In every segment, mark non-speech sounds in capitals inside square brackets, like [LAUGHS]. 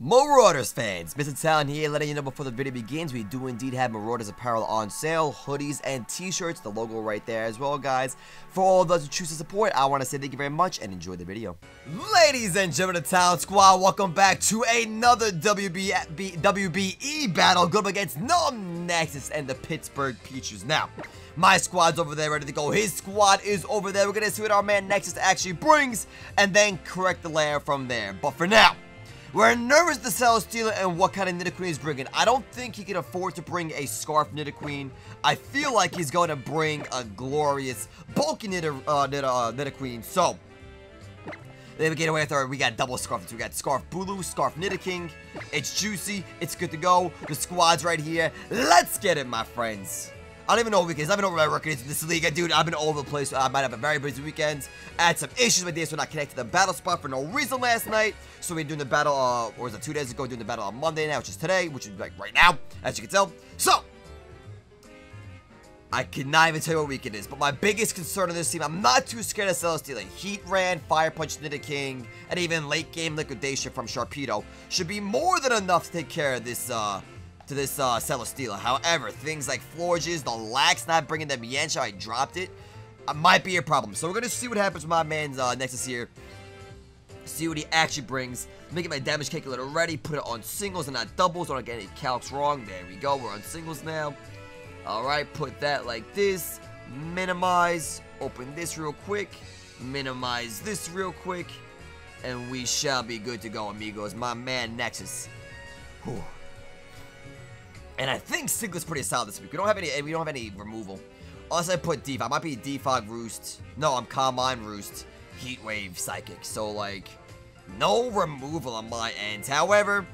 Marauders fans, Mr. Talent here letting you know before the video begins, we do indeed have Marauders apparel on sale, hoodies and t-shirts, the logo right there as well guys. For all those who choose to support, I want to say thank you very much and enjoy the video. Ladies and gentlemen of Talent Squad, welcome back to another WB, WBE battle up against Numb Nexus and the Pittsburgh Pichus. Now, my squad's over there ready to go. His squad is over there. We're going to see what our man Nexus actually brings and then correct the layer from there. But for now, we're nervous to Celesteela and what kind of Nidoqueen he's bringing. I don't think he can afford to bring a Scarf Nidoqueen. I feel like he's going to bring a glorious, bulky Nido, uh, Nido, uh, Nidoqueen. So, then we get away with our, we got double Scarf. We got Scarf Bulu, Scarf Nidoking. It's juicy. It's good to go. The squad's right here. Let's get it, my friends. I don't even know weekends. I've been over my records in this league. Dude, I've been all over the place. I might have a very busy weekend. I had some issues with this when I connected the battle spot for no reason last night. So we're doing the battle, uh, or was it two days ago, doing the battle on Monday now, which is today, which is like right now, as you can tell. So, I cannot even tell you what week it is, but my biggest concern in this team, I'm not too scared of Celesteela. Heatran, Fire Punch Nidoking, and even late game liquidation from Sharpedo should be more than enough to take care of this, uh, to this uh, Celesteela. However, things like Florges, the Lax not bringing the Mienshao, I dropped it, uh, might be a problem. So we're going to see what happens with my man's uh, Nexus here. See what he actually brings. Get my damage calculator ready. Put it on singles and not doubles. Don't get any calcs wrong. There we go. We're on singles now. Alright, put that like this. Minimize. Open this real quick. Minimize this real quick. And we shall be good to go, amigos. My man Nexus. Whew. And I think Siglet's pretty solid this week. We don't have any we don't have any removal. Unless I put Defog. I might be Defog Roost. No, I'm Calm Mind Roost. Heat Wave Psychic. So like no removal on my end. However,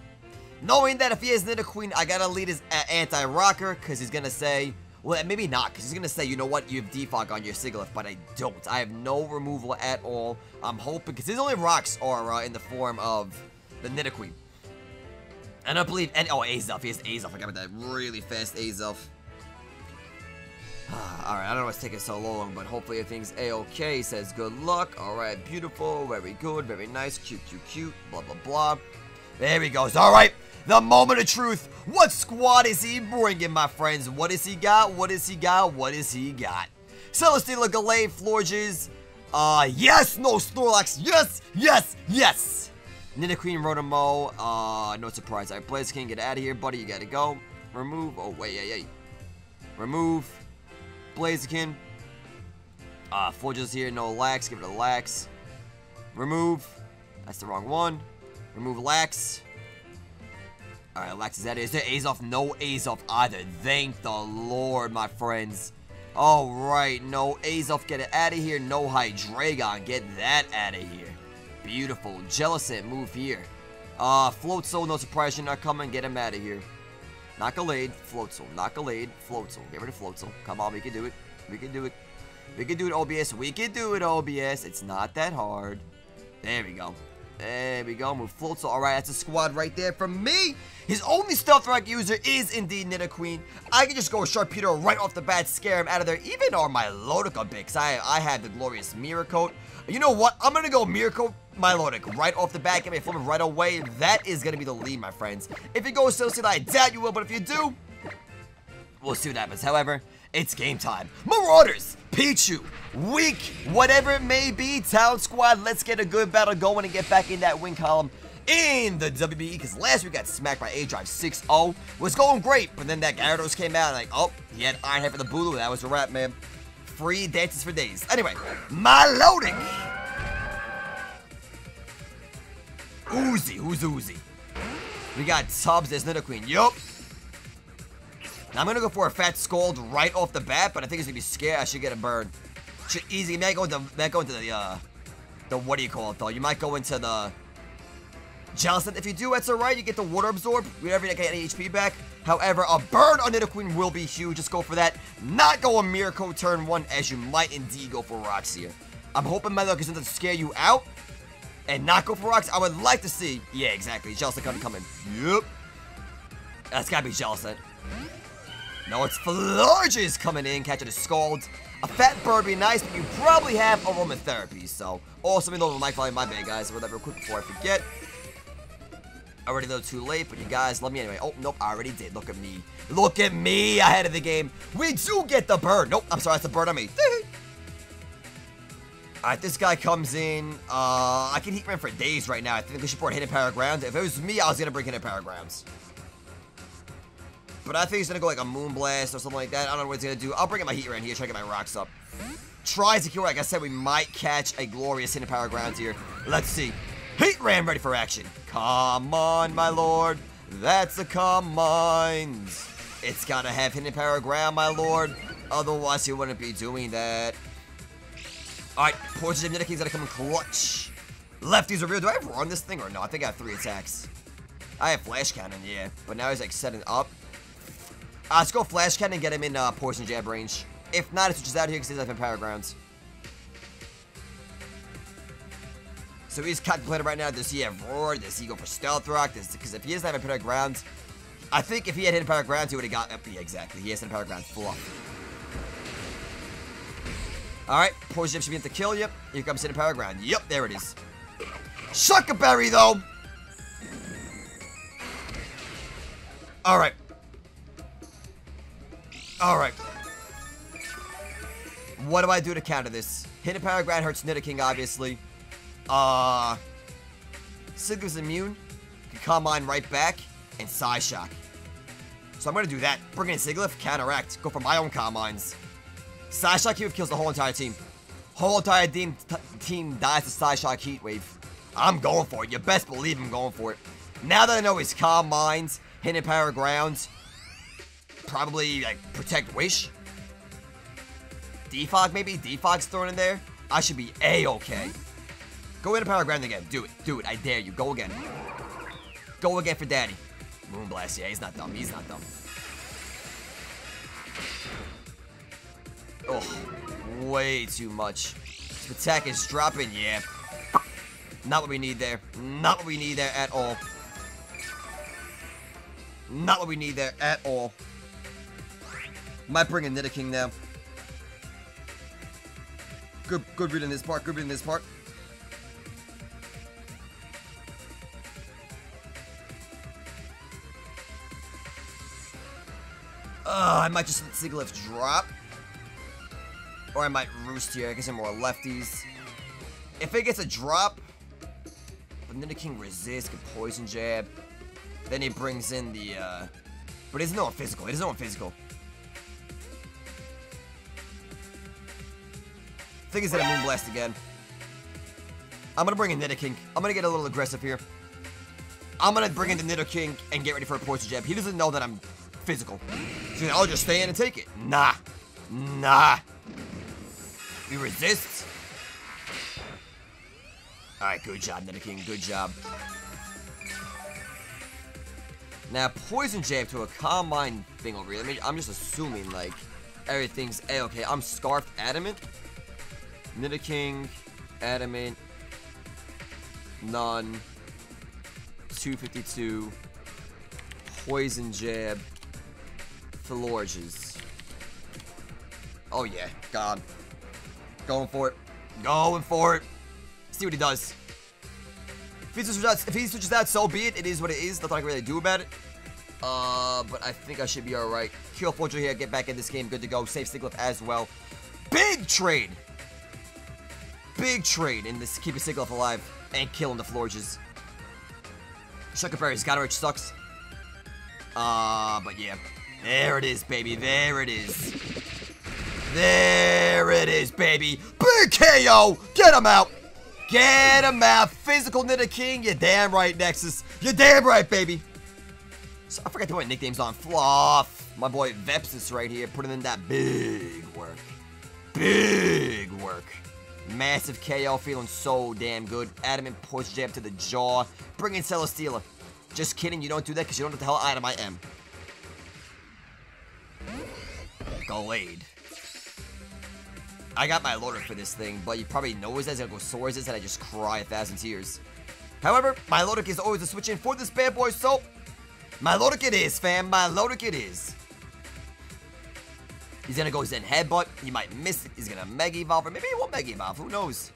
knowing that if he has Nidoqueen, I gotta lead his uh, anti-rocker, because he's gonna say, well, maybe not, because he's gonna say, you know what, you have Defog on your Sigilyph, but I don't. I have no removal at all. I'm hoping, because his only rocks are uh, in the form of the Nidoqueen. I don't believe any- oh, Azelf. He has Azelf. I got that really fast Azelf. [SIGHS] Alright, I don't know what's taking so long, but hopefully everything's a-okay. Says good luck. Alright, beautiful. Very good. Very nice. Cute, cute, cute. Blah, blah, blah. There he goes. Alright, the moment of truth. What squad is he bringing, my friends? What has he got? What has he got? What has he got? Celesteela, Gallade, Florges. Uh, yes! No, Snorlax. Yes! Yes! Yes! Nidoqueen, Rotom-Mow. Uh, no surprise. Alright, Blaziken, get out of here, buddy. You gotta go. Remove. Oh, wait, yeah, yeah. Remove. Blaziken. Uh, Florges here, no Lax. Give it a Lax. Remove. That's the wrong one. Remove Lax. Alright, Lax is that is there Azelf? No Azelf either. Thank the Lord, my friends. Alright, no Azelf, get it out of here. No Hydreigon, get that out of here. Beautiful. Jellicent, move here. Uh, Floatzel, no surprise you're not coming. Get him out of here. Not Gallade, Floatzel, not Gallade, Floatzel. Get rid of Floatzel. Come on, we can do it. We can do it. We can do it, OBS. We can do it, OBS. It's not that hard. There we go. There we go. Move Floatzel. Alright, that's a squad right there from me. His only Stealth Rock user is indeed Nidoqueen. I can just go Sharpedo right off the bat, scare him out of there. Even on my Bix, I, I have the glorious Mirror Coat. You know what? I'm going to go Mirror Coat Milotic right off the bat. Get me flip right away. That is going to be the lead, my friends. If you go Celesteela, I doubt you will, but if you do, we'll see what happens. However, it's game time. Marauders, Pichu, weak, whatever it may be, Talent Squad, let's get a good battle going and get back in that win column in the WBE, because last week got smacked by A-Drive 6-0. Was going great, but then that Gyarados came out, and like, oh, he had Iron Head for the Bulu, that was a wrap, man. Free dances for days. Anyway, Milotic. Uzi, who's Uzi? We got Tubbs, there's Nidoqueen, yup. Now I'm gonna go for a fat Scald right off the bat, but I think it's gonna be scared. I should get a burn. Should easy. Might go into might go into the uh the what do you call it though? You might go into the Jellicent. If you do, that's alright. You get the water absorb. We never get any HP back. However, a burn on Nidoqueen will be huge. Just go for that. Not go a Mirror Coat turn one, as you might indeed go for rocks here. I'm hoping my luck isn't to scare you out and not go for rocks. I would like to see. Yeah, exactly. Jellicent gonna come in. Yep. That's gotta be Jellicent. No, it's Florges coming in, catching a Scald. A Fat Bird would be nice, but you probably have Aromatherapy, so... Also, me know the mic volume, my bad, guys. We'll that real quick before I forget. Already a little too late, but you guys love me anyway. Oh, nope, I already did. Look at me. Look at me ahead of the game. We do get the bird. Nope, I'm sorry, that's the bird on me. [LAUGHS] Alright, this guy comes in. Uh, I can heat him for days right now. I think we should put Hidden Power Grounds. If it was me, I was gonna bring Hidden Power Grounds. But I think he's gonna go like a Moonblast or something like that. I don't know what he's gonna do. I'll bring in my Heatran here, try to get my rocks up. Tries to kill, like I said, we might catch a glorious Hidden Power Grounds here. Let's see. Heatran ready for action. Come on, my lord. That's a command. It's gotta have Hidden Ground, my lord. Otherwise, he wouldn't be doing that. Alright, Poison Gem Nidoking's gonna come in clutch. Lefties are real. Do I have run this thing or not? I think I have three attacks. I have Flash Cannon, yeah. But now he's like setting up. Uh, let's go Flash Cannon and get him in uh, Poison Jab range. If not, it switches out here because he doesn't have Power Grounds. So he's contemplating right now, does he have Roar? Does he go for Stealth Rock? Because if he doesn't have a Power Grounds, I think if he had hit Power Grounds, he would have got... Yeah, exactly. He has a Power Grounds fluff. Alright, Poison Jab should be able to kill you. Here comes Hidden Power. Yep, there it is. Shuca Berry, though! Alright. Alright. What do I do to counter this? Hidden Power Ground hurts Nidoking, obviously. Uh... Sigilyph's immune. Can Calm Mind right back. And Psyshock. So I'm to do that. Bring in Siglif, counteract. Go for my own Calm Minds. Psyshock Heat Wave kills the whole entire team. Whole entire team, team dies to Psyshock Heat Wave. I'm going for it. You best believe I'm going for it. Now that I know his Calm Minds, Hidden Power Grounds, probably like Protect Wish. Defog maybe? Defog's thrown in there. I should be A-okay. Go into Power Ground again. Do it. Do it. I dare you. Go again. Go again for Daddy. Moonblast. Yeah, he's not dumb. He's not dumb. Oh, way too much. Attack is dropping, yeah. Not what we need there. Not what we need there at all. Not what we need there at all. Might bring in Nidoking now. Good, good reading this part. Good reading this part. Uh, I might just let Sigilyph drop. Or I might roost here. I guess I'm more lefties. If it gets a drop, but Nidoking resists, can poison jab. Then he brings in the, uh... But it's not physical. It is not physical. Thing is that I Moonblast again. I'm gonna bring in Nidoking. I'm gonna get a little aggressive here. I'm gonna bring in the Nidoking and get ready for a poison jab. He doesn't know that I'm physical. So I'll just stay in and take it. Nah. Nah. We resist. Alright, good job, Nidoking. Good job. Now, Poison Jab to a Calm Mind thing over here. I mean, I'm just assuming, like, everything's A-okay. I'm Scarfed Adamant. Nidoking, Adamant, None, 252, Poison Jab, Florges. Oh yeah, God. Going for it. Going for it. See what he does. If he switches out, if he switches out, so be it. It is what it is. Nothing I can really do about it. Uh, but I think I should be alright. Kill Forger here, get back in this game, good to go. Save Sigilyph as well. Big trade! Big trade in this keeping Sigilyph alive and killing the Florges. Shuca Berry's got rich sucks. Uh, but yeah. There it is, baby. There it is. There it is, baby. Big KO! Get him out! Get him out! Physical Nidoking, you damn right, Nexus. You damn right, baby. So I forgot to put my nicknames on. Fluff. My boy Vepsis right here, putting in that big work. Big work. Massive KO, feeling so damn good. Adamant push jab to the jaw. Bring in Celesteela. Just kidding, you don't do that because you don't know what the hell item I am. Glade. I got my loader for this thing, but you probably know as I go swords is and I just cry a thousand tears. However, my loader is always a switch in for this bad boy, so my loader it is, fam. My loader it is. He's gonna go Zen Headbutt. He might miss it. He's gonna Mega Evolve, or maybe he won't Mega Evolve. Who knows?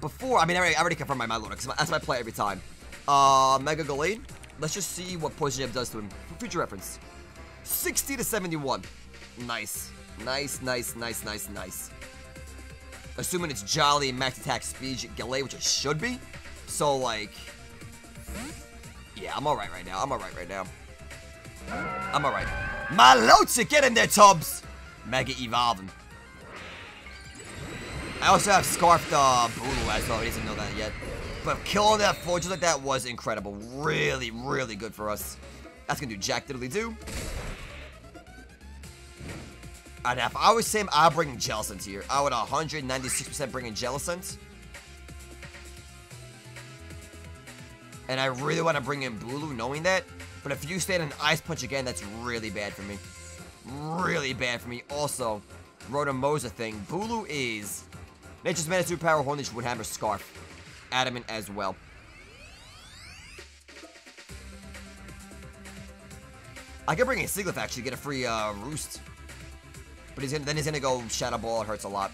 Before, I mean, I already, I already confirmed my, loader, because that's my play every time. Uh, Mega Gallade. Let's just see what Poison Jab does to him. For future reference. 60 to 71. Nice. Nice, nice, nice, nice, nice. Assuming it's Jolly max attack speed Gallade, which it should be. So, like... Yeah, I'm alright right now. I'm alright right now. I'm alright. Milotic, get in there, Tubbs! Mega evolving. I also have Scarfed uh, Bulu as well. He doesn't know that yet. But killing that just like that was incredible. Really, really good for us. That's gonna do jack diddly do. And if I was Sam, I'd bring Jellicent here. I would 196% bring in Jellicent. And I really want to bring in Bulu knowing that. But if you stand an Ice Punch again, that's really bad for me. Really bad for me. Also, Rotomoza thing. Bulu is Nature's Madness Superpower Horn Leech Woodhammer Scarf. Adamant as well. I could bring in Sigilyph actually, get a free uh, Roost. But he's gonna, then he's gonna go Shadow Ball, it hurts a lot.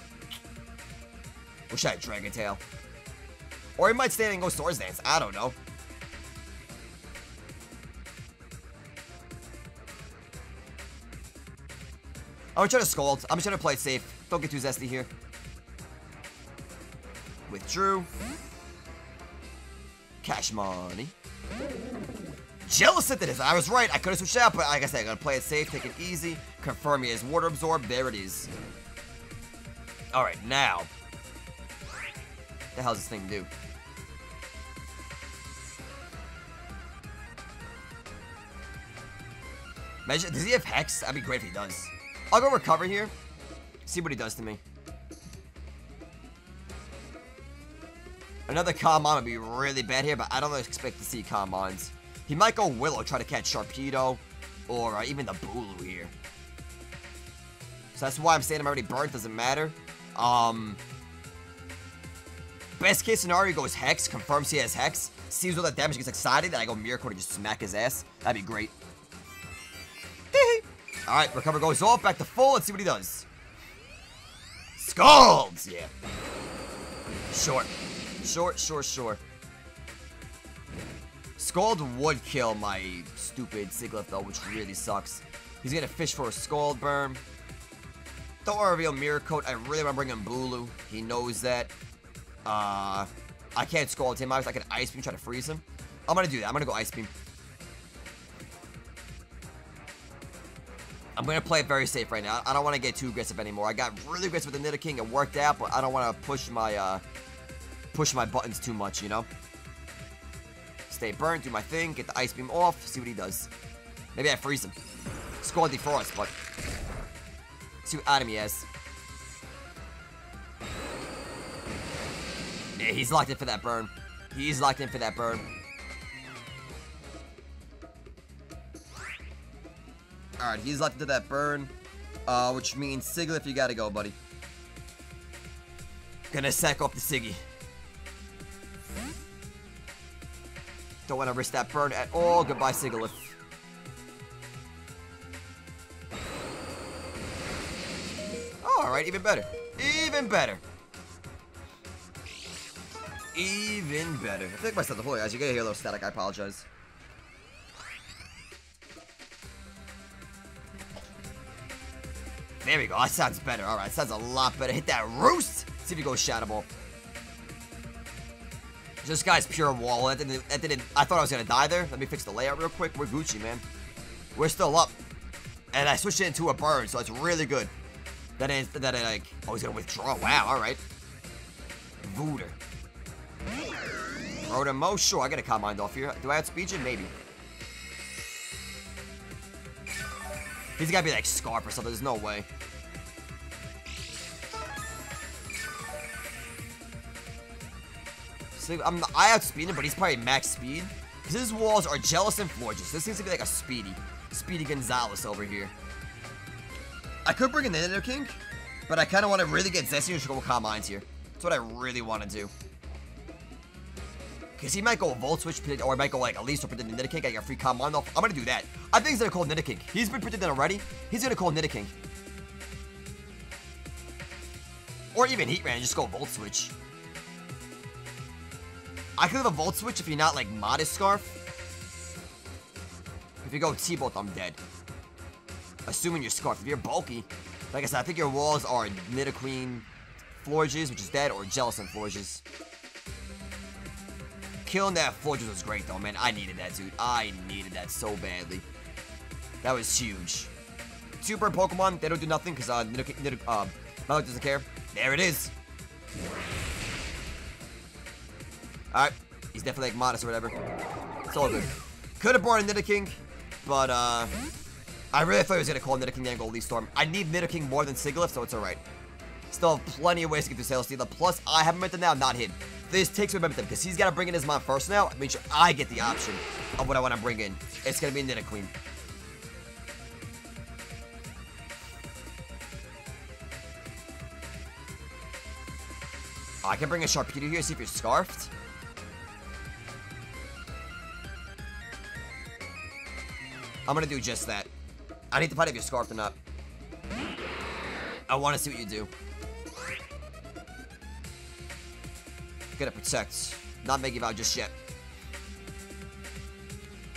Should I Dragon Tail? Or he might stand and go Swords Dance, I don't know. I'm gonna try to Scald. I'm just gonna play it safe. Don't get too zesty here. Withdrew. Cash money. Jealous at this. I was right. I could have switched out, but like I said, I gotta play it safe, take it easy. Confirm he has Water Absorb. There it is. Alright, now. The hell does this thing do? Imagine, does he have Hex? That'd be great if he does. I'll go recover here. See what he does to me. Another Calm would be really bad here, but I don't expect to see Calm He might go Willow, try to catch Sharpedo, or uh, even the Bulu here. So that's why I'm saying I'm already burnt, doesn't matter. Um, best case scenario goes Hex, confirms he has Hex, sees all that damage, gets excited, then I go Mirror Coat to just smack his ass. That'd be great. [LAUGHS] Alright, recover goes off, back to full, let's see what he does. Scalds! Yeah. Short. Short, short, short. Scald would kill my stupid Sigilyph though, which really sucks. He's gonna fish for a Scald Burn. Don't want to reveal Mirror Coat. I really want to bring in Bulu. He knows that. Uh, I can't Scald him. I was like an Ice Beam, try to freeze him. I'm gonna do that. I'm gonna go Ice Beam. I'm going to play it very safe right now. I don't want to get too aggressive anymore. I got really aggressive with the Nidoking. It worked out, but I don't want to push my, uh, push my buttons too much, you know? Stay burnt, do my thing, get the Ice Beam off, see what he does. Maybe I freeze him. Score Defrost, but... See what item he has. Yeah, he's locked in for that burn. He's locked in for that burn. Alright, he's locked into that burn. Uh, which means Sigilyph, you gotta go, buddy. Gonna sack off the Siggy. Don't want to risk that burn at all. Goodbye, Sigilyph. Alright, even better. Even better. Even better. I think myself the whole guys. You get a Halo static. I apologize. There we go. That sounds better. Alright, sounds a lot better. Hit that roost. See if you go Shadow Ball. This guy's pure wall. That didn't, that didn't, I thought I was going to die there. Let me fix the layout real quick. We're Gucci, man. We're still up. And I switched it into a burn, so it's really good. That is, that I like, oh, he's going to withdraw. Wow, all right. Vooter. Rotom sure, I got a Calm Mind off here. Do I have Speed Maybe. He's got to be like Scarp or something. There's no way. I'm I outspeed him, but he's probably max speed. Because his walls are jealous and Florges. This seems to be like a speedy. Speedy Gonzalez over here. I could bring in the Nidoking, but I kind of want to really get Zesty and Calm Minds here. That's what I really want to do. Because he might go Volt Switch, or he might go like at least predict the Nidoking, I get a free Calm Mind off. I'm going to do that. I think he's going to call Nidoking. He's been predicted already. He's going to call Nidoking. Or even Heatran, just go Volt Switch. I could have a Volt Switch if you're not, like, Modest Scarf. If you go T-Bolt, I'm dead. Assuming you're Scarf. If you're bulky, like I said, I think your walls are Nidoqueen Florges, which is dead, or Jellicent Florges. Killing that Florges was great, though, man. I needed that, dude. I needed that so badly. That was huge. Super Pokemon, they don't do nothing, because uh, Nidoqueen, Nid uh, Malak doesn't care. There it is. Alright. He's definitely like modest or whatever. It's all good. Could have brought in Nidoking, but uh I really thought he was gonna call Nidoking the Angle Leaf Storm. I need Nidoking more than Sigilyph, so it's alright. Still have plenty of ways to get through Celesteela. Plus, I have Momentum now, not him. This takes Momentum, because he's got to bring in his mom first now. I Make sure I get the option of what I want to bring in. It's going to be Nidoqueen. I can bring a Sharpedo here, see if you're Scarfed. I'm gonna do just that. I need to find if you're or not. I want to see what you do. Gonna protect. Not making out just yet.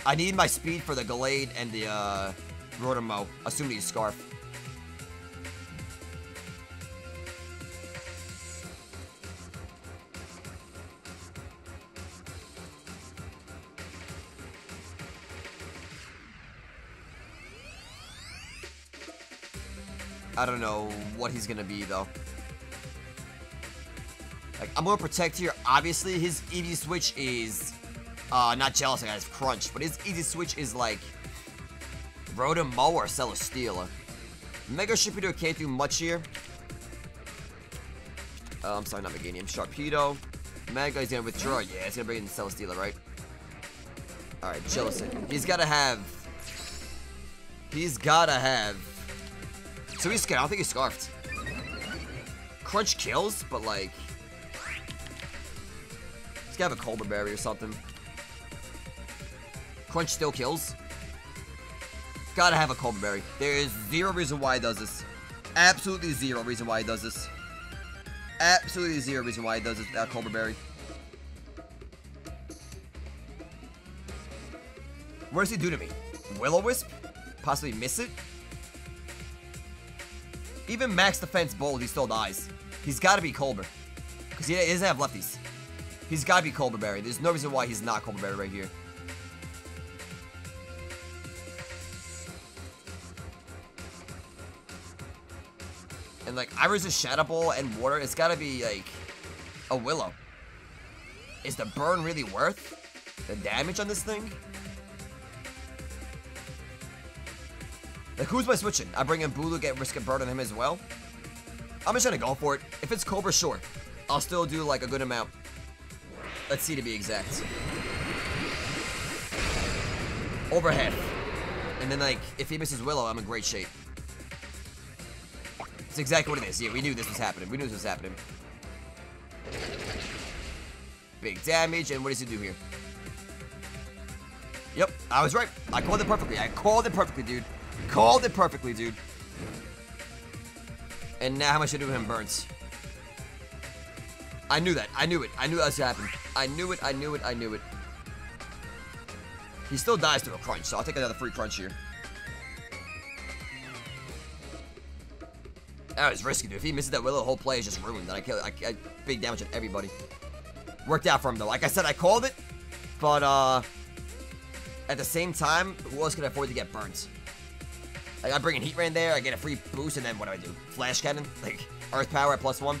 I need my speed for the Gallade and the uh, Rotom-Mow, assuming he's Scarf. I don't know what he's gonna be though. Like, I'm gonna protect here. Obviously, his EV switch is uh, not jealous, I got his crunch, but his easy switch is like Rotom-Mow or Celesteela. Mega Sharpedo can't do much here. Uh, I'm sorry, not Meganium. Sharpedo. Mega, he's gonna withdraw. Yeah, he's gonna bring in Celesteela, right? Alright, Jellicent. He's gotta have... He's gotta have so he's scared. I don't think he's scarfed. Crunch kills, but like... He's gotta have a Colbur Berry or something. Crunch still kills. Gotta have a Colbur Berry. There is zero reason why he does this. Absolutely zero reason why he does this. Absolutely zero reason why he does this without Colbur Berry. What does he do to me? Will-O-Wisp? Possibly miss it? Even max defense bold, he still dies. He's got to be Colbur. Because he doesn't have lefties. He's got to be Colbur Berry. There's no reason why he's not Colbur Berry right here. And like, I resist Shadow Ball and Water. It's got to be like a Willow. Is the burn really worth the damage on this thing? Like, who's my switching? I bring in Bulu, get risk a burn on him as well. I'm just gonna go for it. If it's Cobra, sure. I'll still do, like, a good amount. Let's see to be exact. Overhead. And then, like, if he misses Willow, I'm in great shape. It's exactly what it is. Yeah, we knew this was happening. We knew this was happening. Big damage, and what does he do here? Yep, I was right. I called it perfectly. I called it perfectly, dude. Called it perfectly, dude. And now how much I do him burns. I knew that. I knew it. I knew that was happening. I knew it. I knew it. I knew it. He still dies to a crunch, so I'll take another free crunch here. That was risky, dude. If he misses that Willow, the whole play is just ruined. Then I kill. I, I big damage on everybody. Worked out for him though. Like I said, I called it, but uh, at the same time, who else can afford to get burnt? Like, I bring in Heatran there, I get a free boost, and then what do I do? Flash Cannon? [LAUGHS] Like, Earth Power at plus one?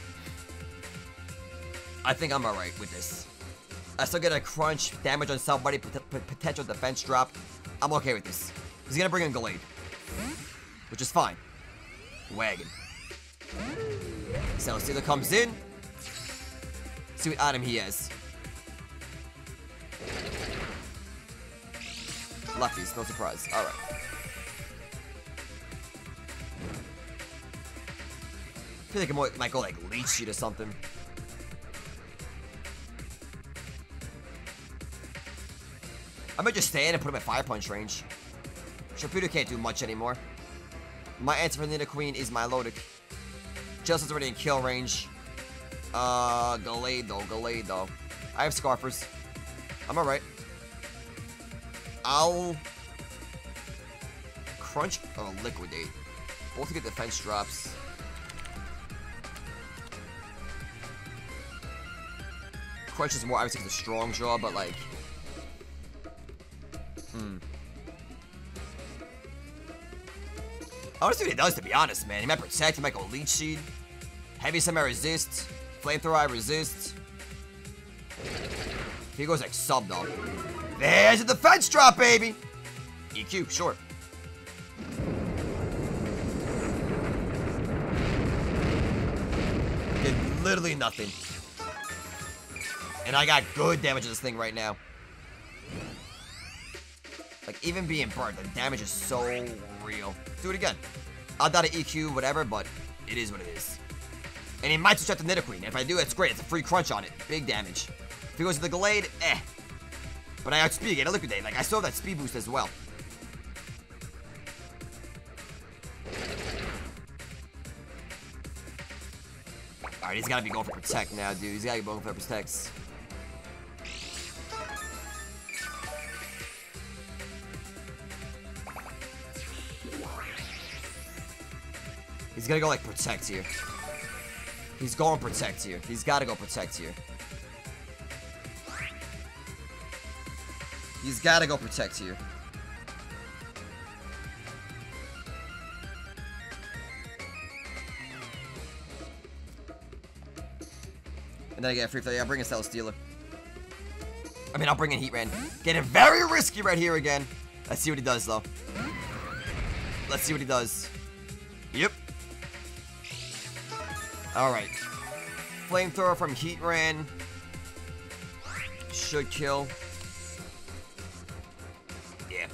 I think I'm alright with this. I still get a crunch, damage on somebody, potential defense drop. I'm okay with this. He's gonna bring in Gallade. Which is fine. Wagon. Celesteela comes in. See what item he has. Lefties, no surprise. Alright. I feel like I might, might go like Leech Seed or something. I might just stand and put him at Fire Punch range. Sharpedo can't do much anymore. My answer for Nidoqueen is Milotic. Justin's already in kill range. Uh, Gallade though. I have Scarfers. I'm alright. I'll... Crunch or Liquidate. Both get defense drops. Crunch is more obviously the strong draw, but like... Hmm. I want to see what he does, to be honest, man. He might protect, he might go Leech Seed. Heavy Semi resist. Flamethrower I resist. He goes like sub though. There's a defense drop, baby! EQ, sure. Did literally nothing. And I got good damage to this thing right now. Like, even being burnt, the damage is so real. Do it again. I'll dot an EQ, whatever, but it is what it is. And he might switch out the Nidoqueen. If I do, it's great. It's a free crunch on it. Big damage. If he goes to the Glade, eh. But I outspeed, get a Liquidate. Like, I still have that speed boost as well. Alright, he's gotta be going for Protect now, dude. He's gotta be going for Protects. He's gonna go like protect here. He's going protect here. He's gotta go protect here. He's gotta go protect here. And then I get a free throw. Yeah, I'll bring a Celesteela. I mean, I'll bring in Heatran. Getting very risky right here again. Let's see what he does, though. Let's see what he does. Alright. Flamethrower from Heatran. Should kill. Yeah.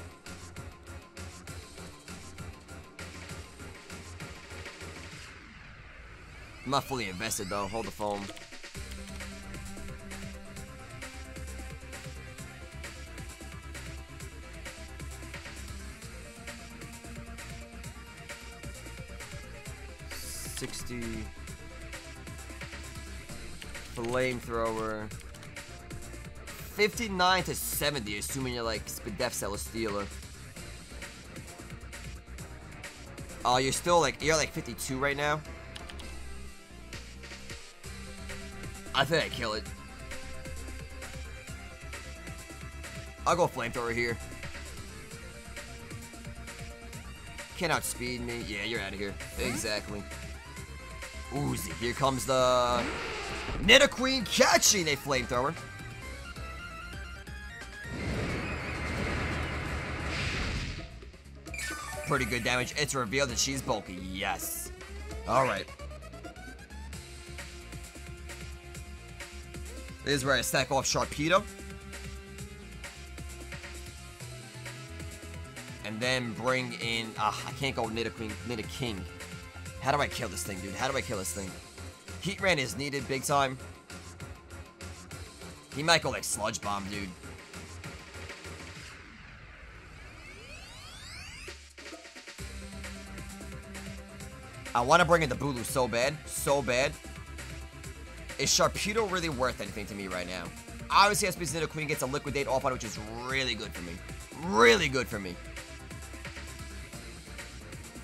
I'm not fully invested though. Hold the phone. Flamethrower. 59 to 70, assuming you're like Death Spadef Celesteela. Oh, you're still like, you're like 52 right now? I think I kill it. I'll go flamethrower here. Can't outspeed me. Yeah, you're out of here. Hmm? Exactly. Uzi, here comes the Nidoqueen catching a flamethrower. Pretty good damage. It's revealed that she's bulky. Yes. Alright. This is where I stack off Sharpedo. And then bring in... Uh, I can't go Nidoqueen, Nidoking. How do I kill this thing, dude? How do I kill this thing? Heatran is needed big time. He might go like Sludge Bomb, dude. I want to bring in the Bulu so bad. So bad. Is Sharpedo really worth anything to me right now? Obviously, SP Nidoqueen gets a Liquidate off on which is really good for me. Really good for me.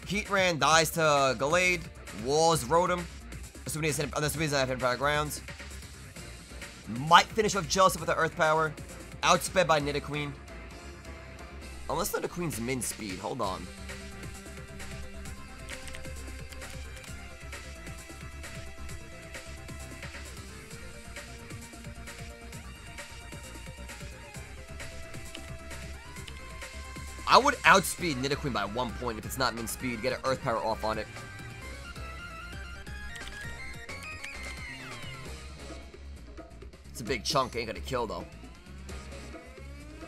Heatran dies to Gallade. Walls Rotom. Assuming he's hit, assuming he's hit grounds. Might finish off Jealous with the Earth Power. Outsped by Nidoqueen. Unless Nidoqueen's min speed. Hold on. I would outspeed Nidoqueen by one point if it's not min speed. Get an Earth Power off on it. Big chunk. Ain't gonna kill, though.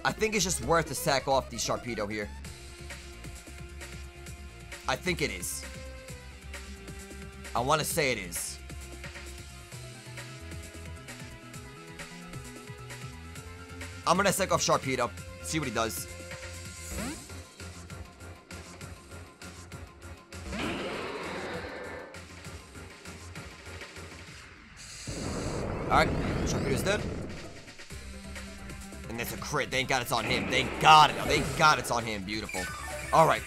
I think it's just worth to sack off the Sharpedo here. I think it is. I want to say it is. I'm gonna sack off Sharpedo. See what he does. Crit. Thank God it's on him. Thank God. It, thank God it's on him. Beautiful. All right.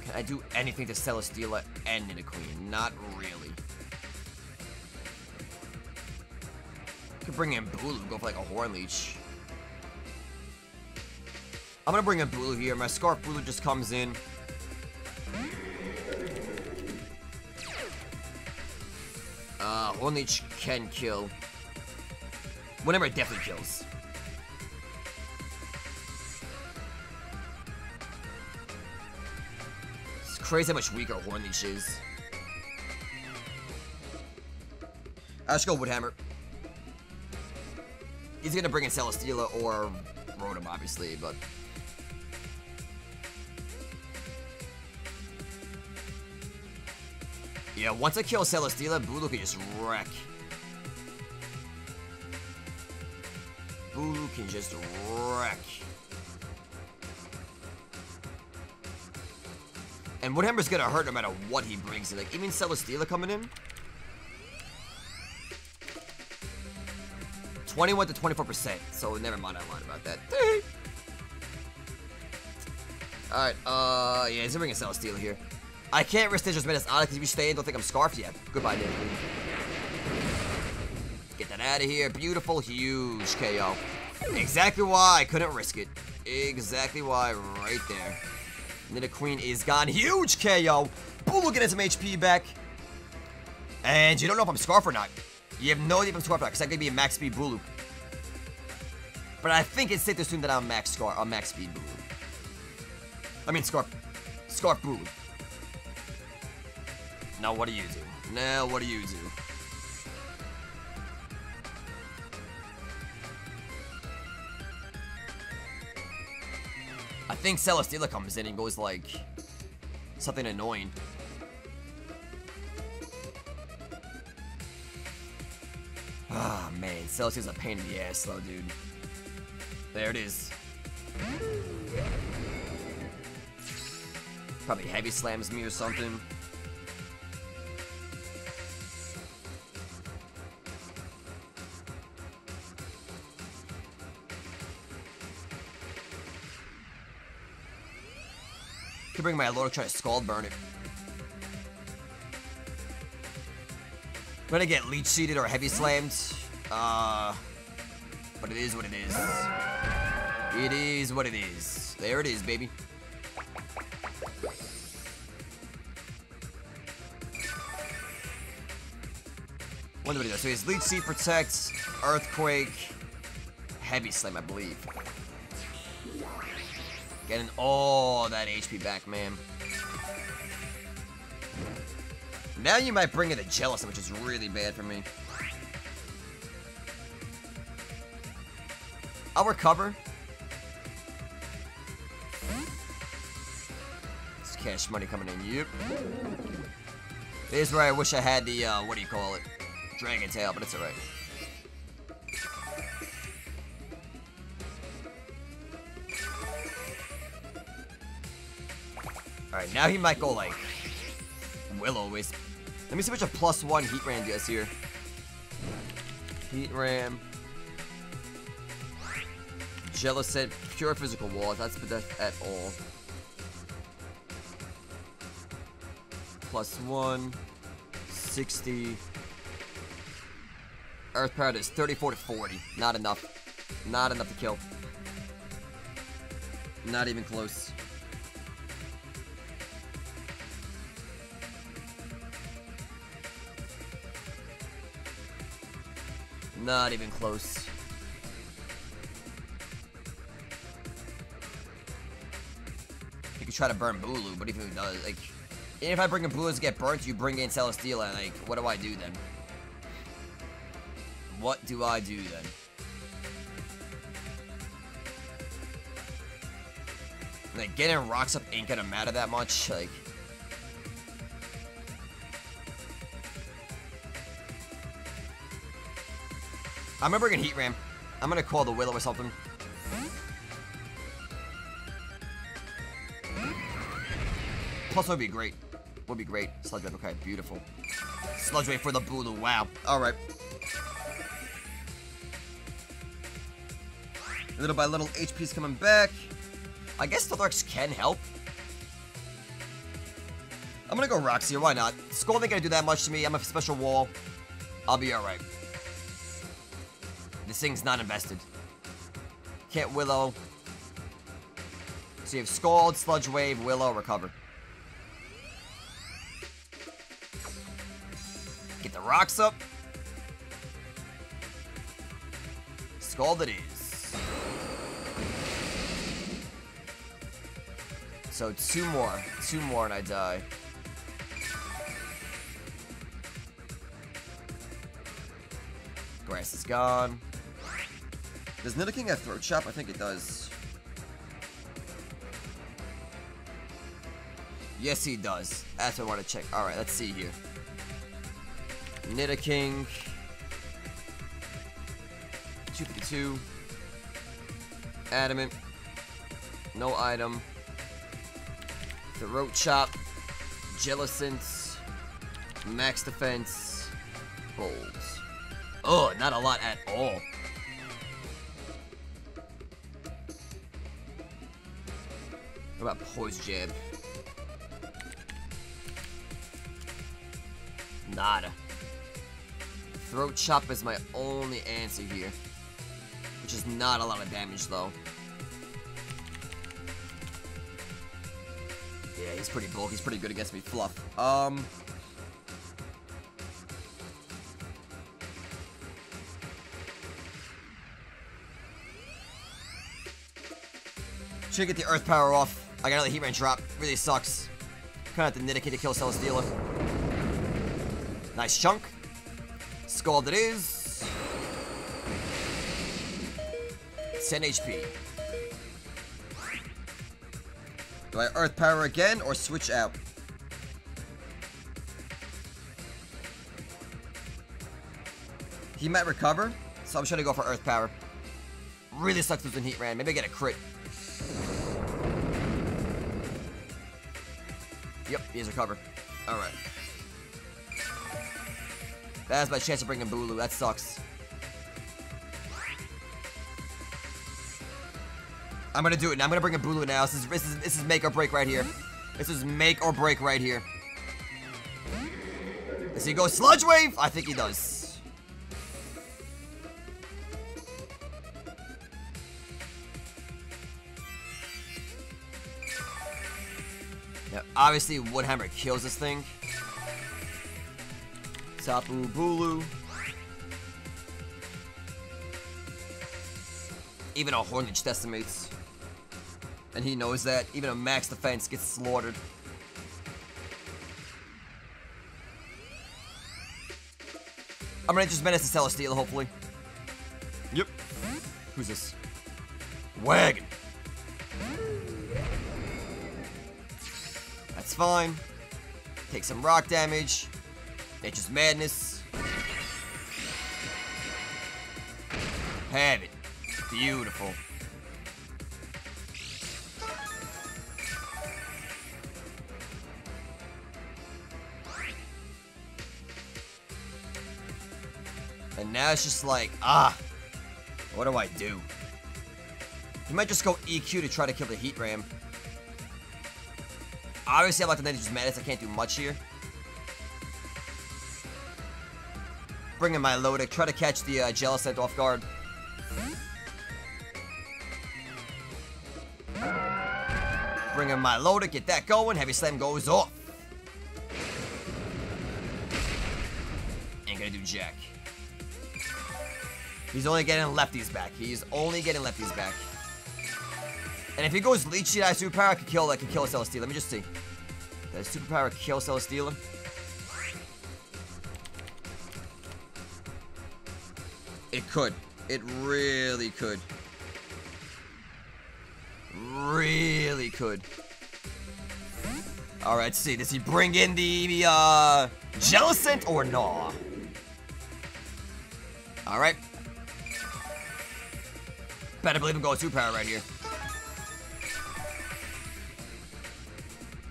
Can I do anything to Celesteela and Nidoqueen? Not really. Could bring in Bulu, go for like a Horn Leech. I'm gonna bring a Bulu here. My Scarf Bulu just comes in. Uh, Horn Leech can kill. Whenever it definitely kills. It's crazy how much weaker Horn Leech is. Let's go Woodhammer. He's gonna bring in Celesteela or Rotom, obviously, but... Yeah, once I kill Celesteela, Bulu can just wreck. Bulu can just wreck. And Woodhammer's gonna hurt no matter what he brings in. Like, even Celesteela coming in. 21 to 24%, so never mind, I lied about that. [LAUGHS] Alright, uh, yeah, he's bringing Celesteela here. I can't risk Stitcher's Menace out because if you stay in, don't think I'm scarfed yet. Goodbye, Nick. Get that out of here. Beautiful, huge KO. Exactly why I couldn't risk it. Exactly why, right there. Nidoqueen is gone. Huge KO. Bulu getting some HP back. And you don't know if I'm scarf or not. You have no idea if I'm scarf or not, because I could be a max speed Bulu. But I think it's safe to assume that I'm max scar, a max speed Bulu. I mean scarf, scarf Bulu. Now what do you do? Now what do you do? I think Celesteela comes in and goes like something annoying. Ah, man. Celesteela's a pain in the ass, though, dude. There it is. Probably heavy slams me or something. Could bring Milotic try to Scald Burn it. I'm gonna get Leech Seeded or Heavy Slammed. Uh, but it is what it is. It is what it is. There it is, baby. What do we do? So he has Leech Seed Protect, Earthquake, Heavy Slam, I believe. Getting all that HP back, man. Now you might bring in a Jealous, which is really bad for me. I'll recover. It's cash money coming in. Yep. This is where I wish I had the, uh, what do you call it? Dragon Tail, but it's alright. Alright, now he might go like Will-O-Wisp. Let me see which a plus one Heat Heatran does here. Heatran. Jellicent, pure physical wall. That's that at all. Plus one. 60. Earth Power is 34 to 40. Not enough. Not enough to kill. Not even close. Not even close. You could try to burn Bulu, but even if he does, like, even if I bring in Bulu to get burnt, you bring in Celesteela, like, what do I do then? What do I do then? Like, getting rocks up ain't gonna matter that much, like... I'm gonna bring a Heatran. I'm gonna call the Willow or something. plus would be great. Would be great. Sludge Wave, okay, beautiful. Sludge Wave for the Bulu, wow. Alright. Little by little, HP's coming back. I guess Stealth can help. I'm gonna go here, why not? Scald ain't gonna do that much to me, I'm a special wall. I'll be alright. Thing's not invested. Can't Willow. So you have Scald, Sludge Wave, Willow, Recover. Get the rocks up. Scald it is. So two more. Two more and I die. Grass is gone. Does Nidoking have Throat Chop? I think it does. Yes, he does. That's what I want to check. Alright, let's see here. Nidoking. 252. Adamant. No item. Throat Chop. Jellicent. Max Defense. Bold. Oh, not a lot at all. What about Poison Jab? Nada. Throat Chop is my only answer here. Which is not a lot of damage, though. Yeah, he's pretty bulky. He's pretty good against me. Fluff. Um... Should get the Earth Power off. I got another Heatran drop. Really sucks. Kind of have to Nidoking to kill Celesteela. Nice chunk. Scald it is. 10 HP. Do I Earth Power again or switch out? He might recover, so I'm trying to go for Earth Power. Really sucks losing Heatran. Maybe I get a crit. Yep, he has recovered. Alright. That's my chance to bring in Bulu. That sucks. I'm gonna do it. Now I'm gonna bring in Bulu now. This is this is this is make or break right here. This is make or break right here. Does he go Sludge Wave? I think he does. Obviously, Wood Hammer kills this thing. Tapu Bulu. Even a Horn Leech decimates. And he knows that. Even a max defense gets slaughtered. I'm gonna just menace the Celesteela, hopefully. Yep. Who's this? Wagon. Fine. Take some rock damage. Nature's Madness. Have it. Beautiful. And now it's just like, ah, what do I do? He might just go EQ to try to kill the Heatran. Obviously, I'm like the Nature's Madness. I can't do much here. Bring in my Milotic. Try to catch the uh, Jellicent off guard. Bring in my Milotic. Get that going. Heavy Slam goes off. Ain't gonna do jack. He's only getting lefties back. He's only getting lefties back. And if he goes Leech that superpower I could kill that could kill Celesteela. Let me just see. Does superpower kill Celesteela? It could. It really could. Really could. Alright, see. Does he bring in the, uh, Jellicent or no? Alright. Better believe him going superpower right here.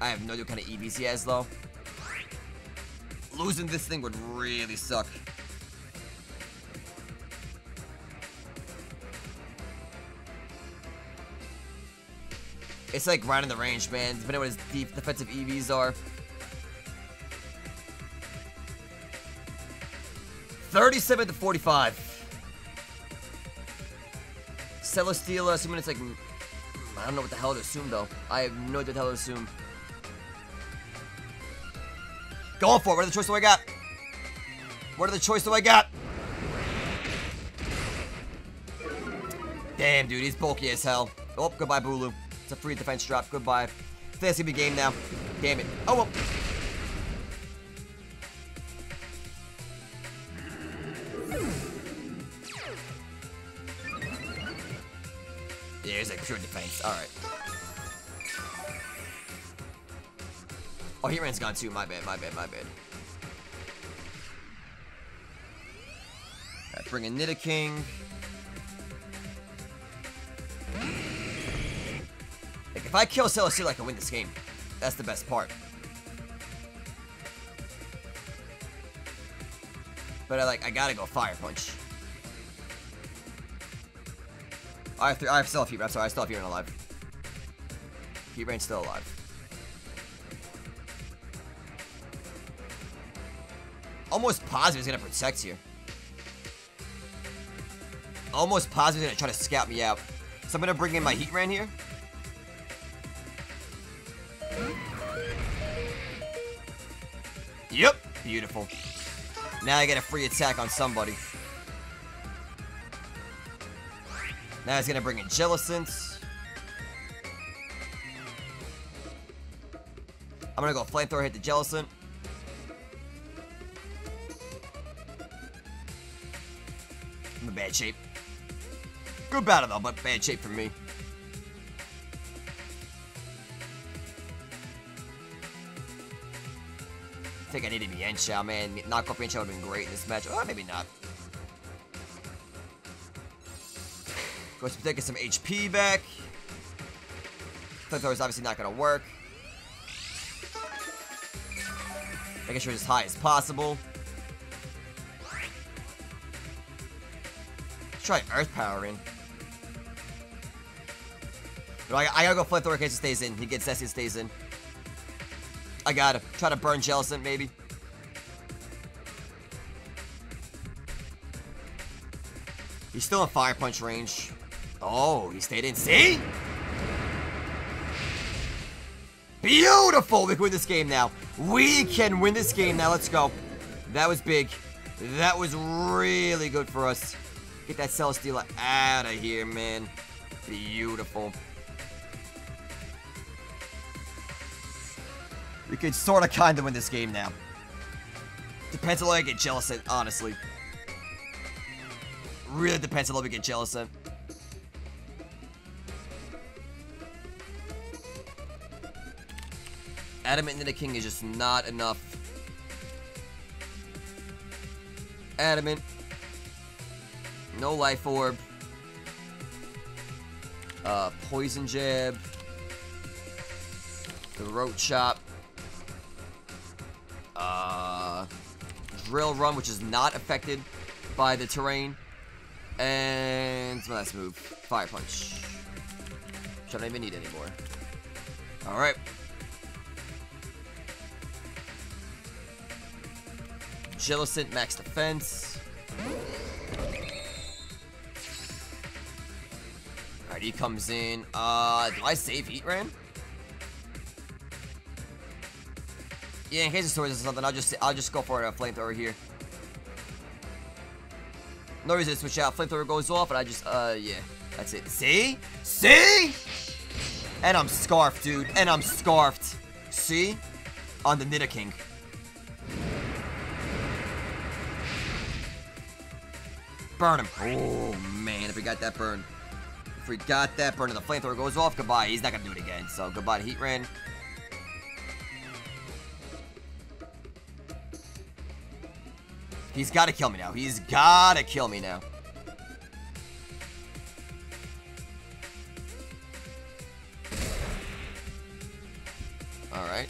I have no idea what kind of EVs he has, though. Losing this thing would really suck. It's like in the range, man, depending on what his deep defensive EVs are. 37 to 45. Celesteela, assuming it's like... I don't know what the hell to assume, though. I have no idea what the hell to assume. Going for it. What are the choices do I got? What are the choices do I got? Damn, dude. He's bulky as hell. Oh, goodbye, Bulu. It's a free defense drop. Goodbye. This gonna be game now. Damn it. Oh, well. Oh, Heatran gone too. My bad, my bad, my bad. Alright, bring in Nidoking. Like, if I kill Celesteela, I can win this game. That's the best part. But I like, I gotta go Fire Punch. I have, three, I have still have Heat I'm sorry, I still have Heat alive. Heatran's still alive. Almost positive he's gonna protect here. Almost positive he's gonna try to scout me out. So I'm gonna bring in my Heatran here. Yep, beautiful. Now I get a free attack on somebody. Now he's gonna bring in Jellicent. I'm gonna go Flamethrower, hit the Jellicent. Bad shape. Good battle though, but bad shape for me. I think I needed Mienshao, man. Knock off Mienshao would have been great in this match. Oh, maybe not. Goes to taking some HP back. Flamethrower is obviously not going to work. Making sure it's as high as possible. Try Earth Power in. I, I gotta go Flamethrower in case it stays in. He gets Sassy and stays in. I gotta try to burn Jellicent, maybe. He's still in Fire Punch range. Oh, he stayed in. See? Beautiful! We can win this game now. We can win this game now. Let's go. That was big. That was really good for us. Get that Celesteela out of here, man. Beautiful. We could sort of kind of win this game now. Depends on how I get jealous Jellicent, honestly. Really depends on how we get jealous Jellicent. Adamant Nidoking is just not enough. Adamant. No Life Orb. Uh, Poison Jab. Throat Chop. Uh, Drill Run, which is not affected by the terrain. And my last move, Fire Punch. Which I don't even need anymore. Alright. Jellicent max defense. Alright, he comes in. Uh, do I save Heatran? Yeah, in case of swords or something, I'll just I'll just go for a flamethrower here. No reason to switch out. Flamethrower goes off, and I just uh yeah, that's it. See, see, and I'm scarfed, dude, and I'm scarfed. See, on the Nidoking. Burn him. Oh, man, if we got that burn. We got that. Burn of the Flamethrower goes off. Goodbye. He's not going to do it again. So goodbye to Heatran. He's got to kill me now. He's got to kill me now. Alright.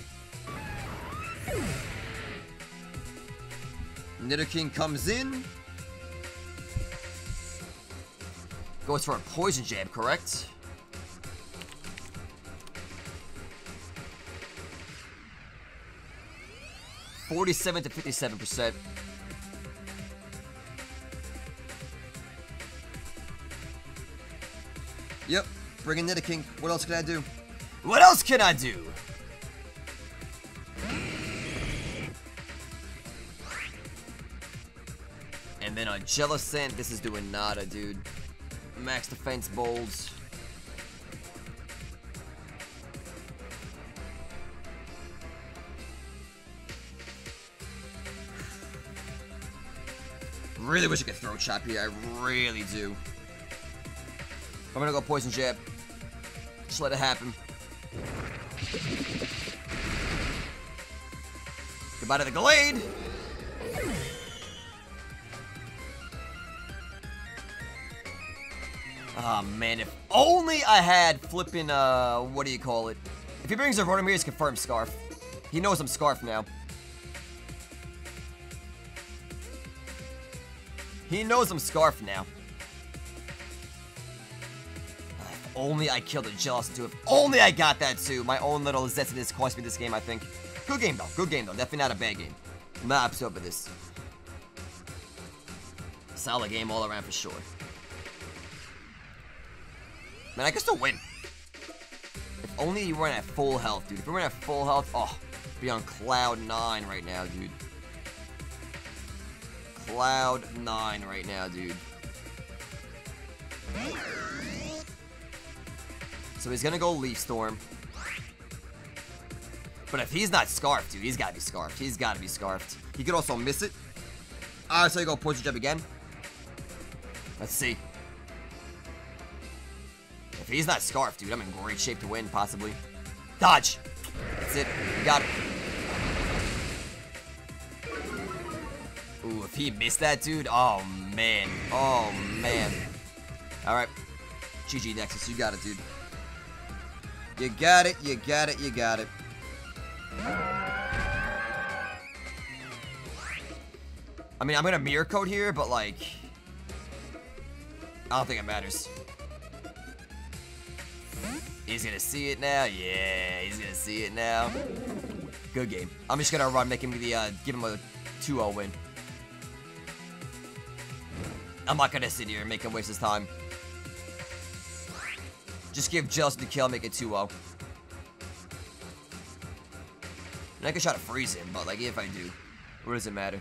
Nidoking comes in. Goes for a poison jab, correct? Forty-seven to fifty-seven percent. Yep, bring in Nidoking. What else can I do? What else can I do? And then on Jellicent, this is doing nada, dude. Max defense bolds. Really wish I could Throat Chop here. I really do. I'm gonna go poison jab. Just let it happen. Goodbye to the Glade. Oh man, if only I had flipping, uh, what do you call it? If he brings a Rotom here, he's confirmed Scarf. He knows I'm Scarf now. He knows I'm Scarf now. If only I killed a Jellicent too. If only I got that too. My own little zestiness cost me this game, I think. Good game though. Good game though. Definitely not a bad game. I'm not upset with this. Solid game all around for sure. Man, I can still win. If only you weren't at full health, dude. If you weren't at full health, oh, be on cloud nine right now, dude. Cloud nine right now, dude. So he's gonna go Leaf Storm. But if he's not Scarfed, dude, he's gotta be Scarfed. He's gotta be Scarfed. He could also miss it. So you go Poison Jab again. Let's see. He's not Scarf, dude, I'm in great shape to win, possibly. Dodge! That's it. You got it. Ooh, if he missed that, dude, oh, man. Oh, man. Alright. GG, Nexus, you got it, dude. You got it, you got it, you got it. I mean, I'm gonna Mirror Coat here, but like... I don't think it matters. He's gonna see it now? Yeah, he's gonna see it now. Good game. I'm just gonna run, make him the, uh, give him a 2-0 win. I'm not gonna sit here and make him waste his time. Just give Jellicent the kill, make it 2-0. And I could try to freeze him, but like if I do, what does it matter?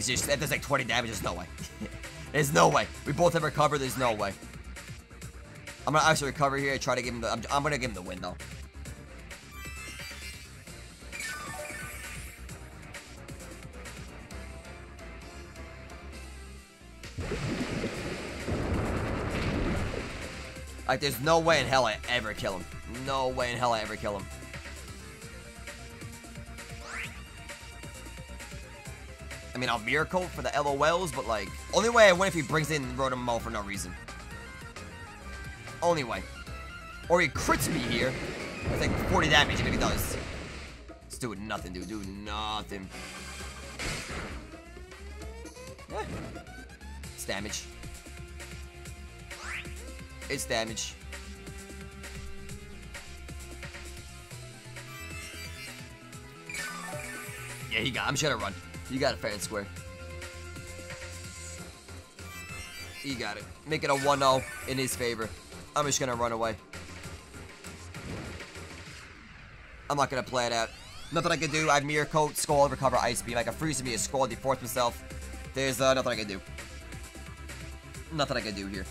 Just, that does like 20 damage, there's no way. [LAUGHS] there's no way. We both have recovered, there's no way. I'm gonna actually recover here, try to give him the, I'm, I'm gonna give him the win though. Like, there's no way in hell I ever kill him. No way in hell I ever kill him. I mean, I'll Mirror Coat for the LOLs, but like, only way I win if he brings in Rotom for no reason. Only way. Or he crits me here. I think 40 damage, if he does. It's doing nothing, dude. Do nothing. Yeah. It's damage. It's damage. Yeah, he got. I'm just gonna run. You got it fair and square. He got it. Make it a 1-0 in his favor. I'm just gonna run away. I'm not gonna play it out. Nothing I can do. I have Mirror Coat, Scald, Recover, Ice Beam. I can freeze me a Scald, deforce myself. There's uh, nothing I can do. Nothing I can do here.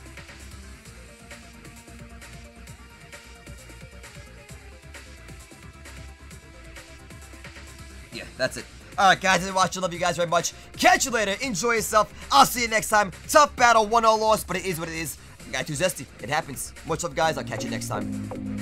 Yeah, that's it. Alright guys, I watching. Love you guys very much. Catch you later. Enjoy yourself. I'll see you next time. Tough battle, 1-0 loss, but it is what it is. I Got too zesty. It happens. Much love guys. I'll catch you next time.